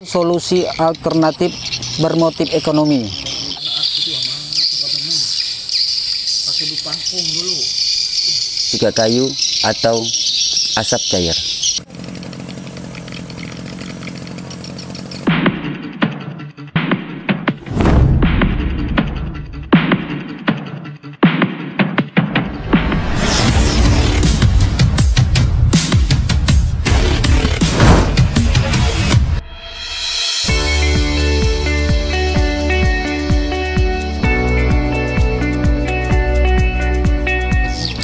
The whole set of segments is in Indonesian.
Solusi alternatif bermotif ekonomi. Juga kayu atau asap cair.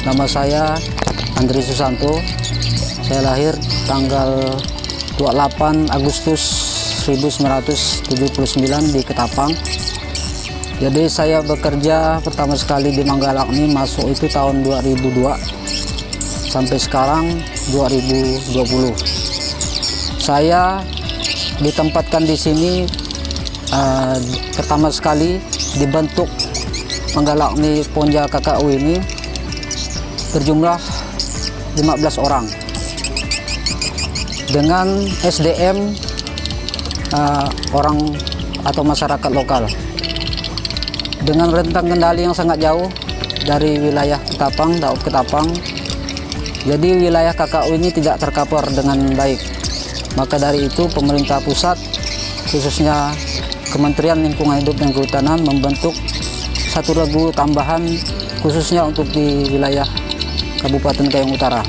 Nama saya Andri Susanto. Saya lahir tanggal 28 Agustus 1979 di Ketapang. Jadi saya bekerja pertama sekali di Manggalak ini masuk itu tahun 2002 sampai sekarang 2020. Saya ditempatkan di sini eh, pertama sekali dibentuk Manggalak ini Ponja KKU ini berjumlah 15 orang. Dengan SDM uh, orang atau masyarakat lokal. Dengan rentang kendali yang sangat jauh dari wilayah Ketapang, Daud Ketapang. Jadi wilayah KKU ini tidak tercover dengan baik. Maka dari itu pemerintah pusat khususnya Kementerian Lingkungan Hidup dan Kehutanan membentuk satu regu tambahan khususnya untuk di wilayah Kabupaten Kayong Utara.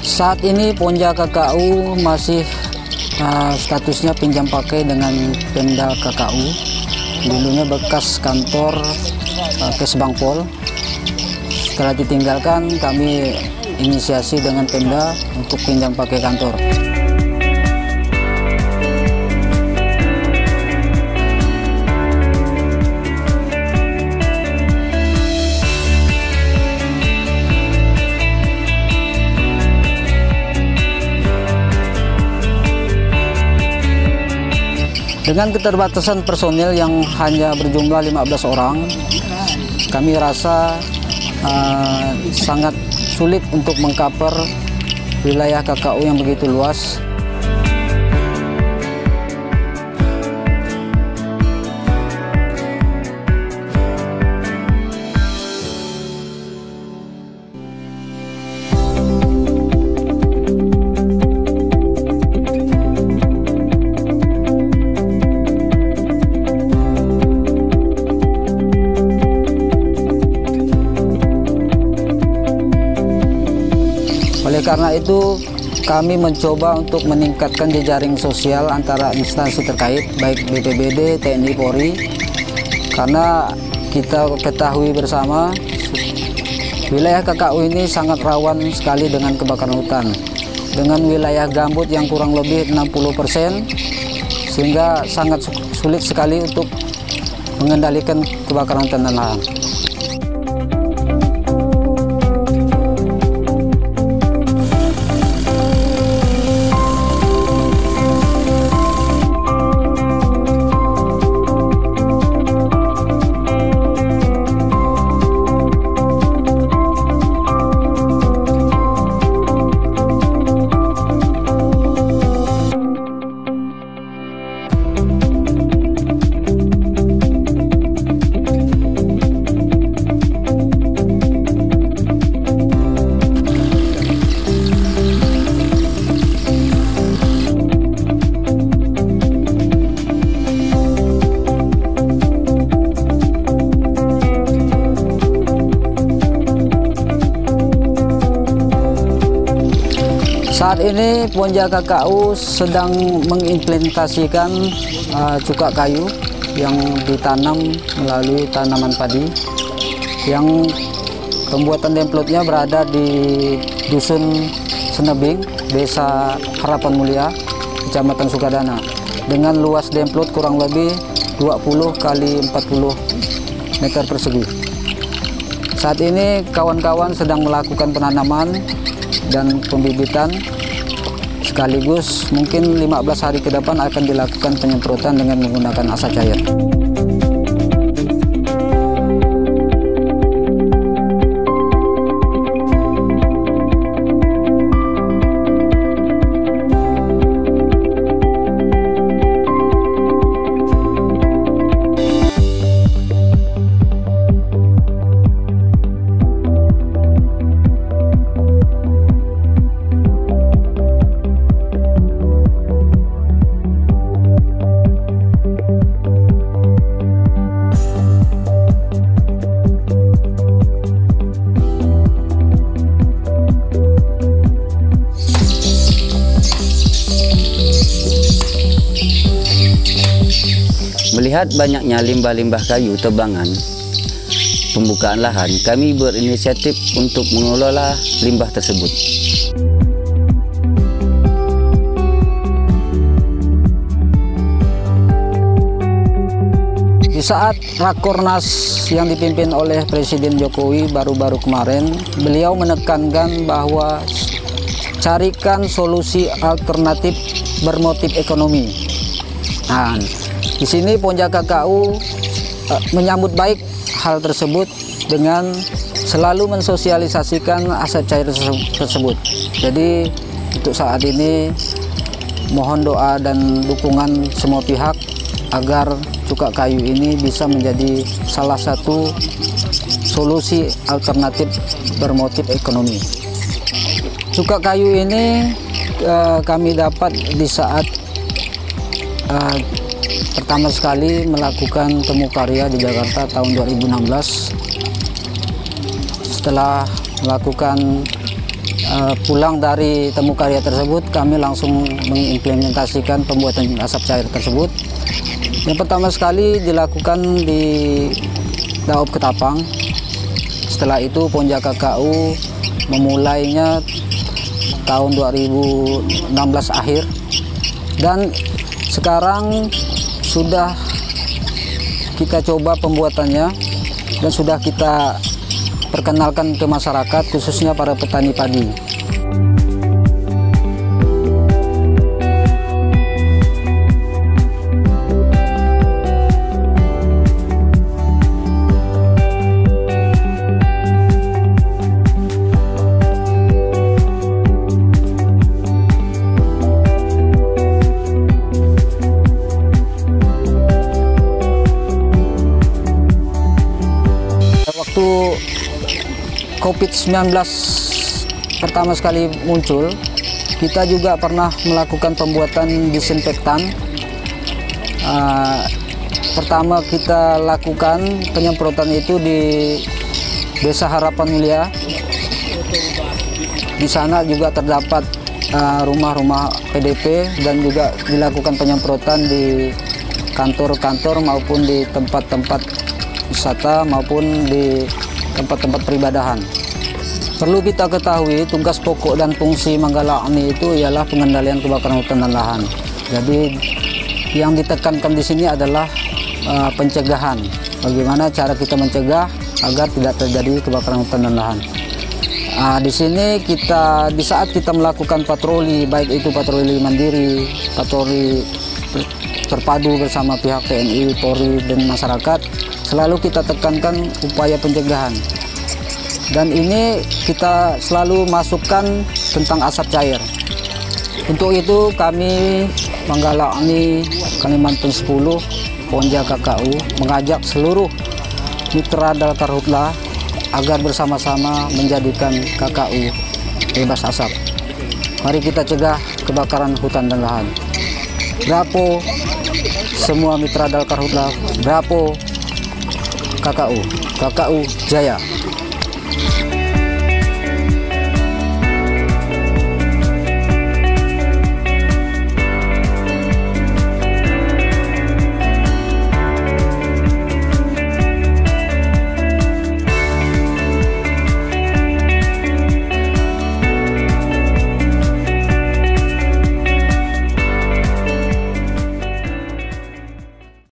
Saat ini Ponja KKU masih uh, statusnya pinjam pakai dengan Pemda KKU. Dulunya bekas kantor uh, Kesbangpol. Setelah ditinggalkan kami inisiasi dengan Pemda untuk pinjam pakai kantor. Dengan keterbatasan personil yang hanya berjumlah 15 orang, kami rasa uh, sangat sulit untuk mengcover wilayah KKU yang begitu luas. Karena itu, kami mencoba untuk meningkatkan jejaring sosial antara instansi terkait, baik BPBD, TNI, Polri, karena kita ketahui bersama wilayah KKU ini sangat rawan sekali dengan kebakaran hutan. Dengan wilayah gambut yang kurang lebih 60 persen, sehingga sangat sulit sekali untuk mengendalikan kebakaran hutan dan lahan. Saat ini Ponja KKU sedang mengimplementasikan uh, cuka kayu yang ditanam melalui tanaman padi yang pembuatan demplotnya berada di Dusun Senebing, Desa Harapan Mulia, Kecamatan Sukadana dengan luas demplot kurang lebih 20 kali 40 meter persegi. Saat ini kawan-kawan sedang melakukan penanaman dan pembibitan sekaligus mungkin 15 hari ke depan akan dilakukan penyemprotan dengan menggunakan asap cair. Melihat banyaknya limbah-limbah kayu tebangan, pembukaan lahan, kami berinisiatif untuk mengelola limbah tersebut. Di saat Rakornas yang dipimpin oleh Presiden Jokowi baru-baru kemarin, beliau menekankan bahwa carikan solusi alternatif bermotif ekonomi. Nah, di sini Ponja KKU eh, menyambut baik hal tersebut dengan selalu mensosialisasikan aset cair tersebut. Jadi untuk saat ini mohon doa dan dukungan semua pihak agar cuka kayu ini bisa menjadi salah satu solusi alternatif bermotif ekonomi. Cuka kayu ini uh, kami dapat di saat uh, pertama sekali melakukan temu karya di Jakarta tahun 2016. Setelah melakukan uh, pulang dari temu karya tersebut, kami langsung mengimplementasikan pembuatan asap cair tersebut yang pertama sekali dilakukan di Daob Ketapang. Setelah itu Ponja KKU memulainya tahun 2016 akhir dan sekarang sudah kita coba pembuatannya dan sudah kita perkenalkan ke masyarakat khususnya para petani padi. COVID-19 pertama sekali muncul, kita juga pernah melakukan pembuatan disinfektan. Uh, pertama kita lakukan penyemprotan itu di Desa Harapan Mulia. Di sana juga terdapat rumah-rumah uh, PDP dan juga dilakukan penyemprotan di kantor-kantor maupun di tempat-tempat wisata maupun di tempat-tempat peribadahan. Perlu kita ketahui tugas pokok dan fungsi Manggala ini itu ialah pengendalian kebakaran hutan dan lahan. Jadi yang ditekankan di sini adalah uh, pencegahan. Bagaimana cara kita mencegah agar tidak terjadi kebakaran hutan dan lahan. Uh, di sini kita di saat kita melakukan patroli baik itu patroli mandiri, patroli terpadu bersama pihak TNI, Polri dan masyarakat selalu kita tekankan upaya pencegahan dan ini kita selalu masukkan tentang asap cair. Untuk itu kami menggalakni Kalimantan 10 Ponja KKU mengajak seluruh mitra Dalkarhutla agar bersama-sama menjadikan KKU bebas asap. Mari kita cegah kebakaran hutan dan lahan. Brapo semua mitra Dalkarhutla? Brapo KKU, KKU Jaya.